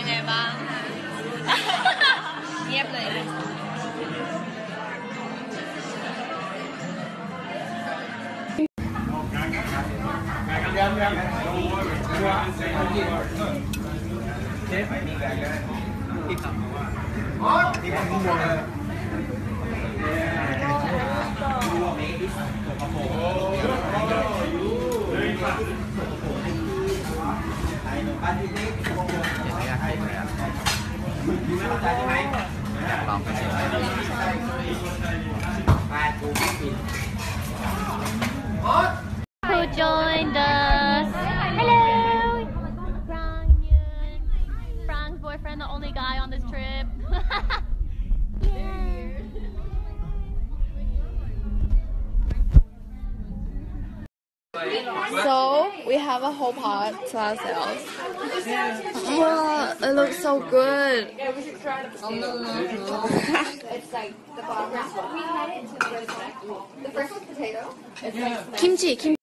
yang emang Diam lah ya Tiếp. Tiếp. Tiếp. Tiếp. Tiếp. Tiếp. ยังไงบ้าง เงียบเลย Who joined us? Hello. Frank Yun. Frank's boyfriend, the only guy on this trip. So we have a whole pot to ourselves. Wow, it looks so good. It's like the bottom. We had it to the first. The first one's potato. Kimchi, kimchi.